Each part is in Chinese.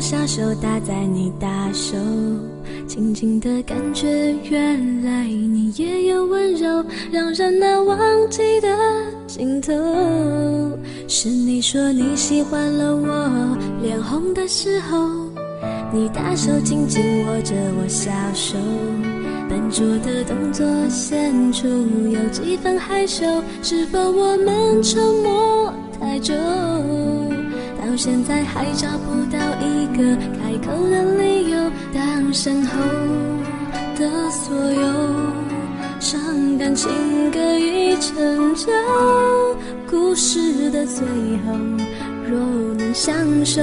小手搭在你大手，轻轻的感觉，原来你也有温柔，让人难忘记的镜头。是你说你喜欢了我，脸红的时候，你大手紧紧握着我小手，笨拙的动作显出有几分害羞，是否我们沉默太久？到现在还找不到一个开口的理由，当身后的所有伤感情歌已成就，故事的最后若能相守，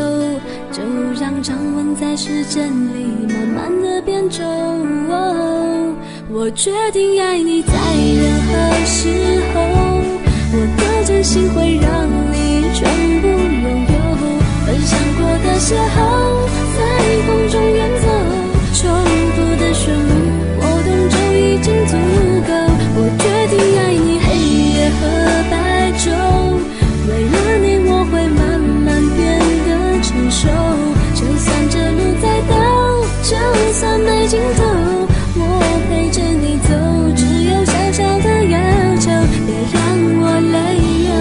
就让掌纹在时间里慢慢的变皱。我决定爱你，在尽头，我陪着你走，只有小小的要求，别让我泪流。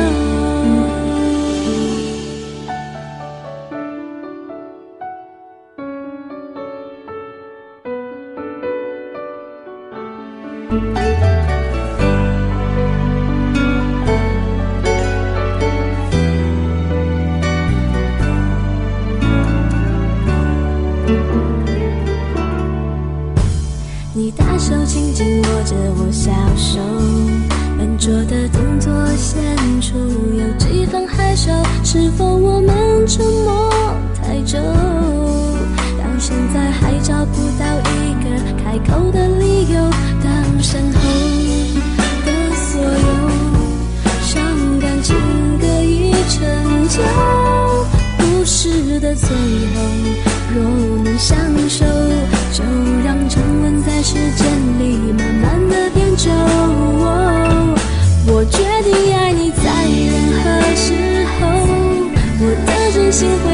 紧握着我小手，笨拙的动作显出有几分害羞。是否我们的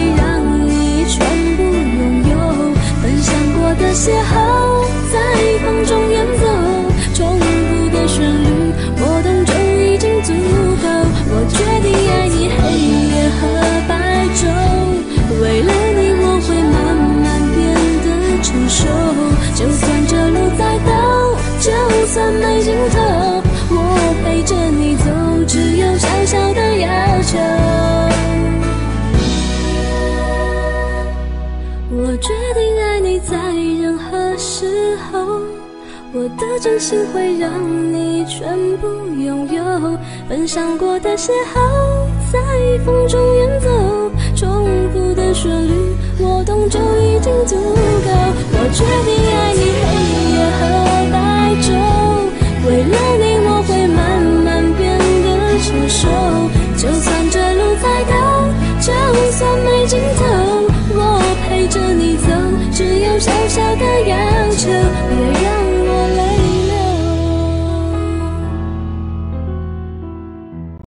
后，我的真心会让你全部拥有。分享过的邂逅，在风中远走，重复的旋律，我懂就已经足够。我决定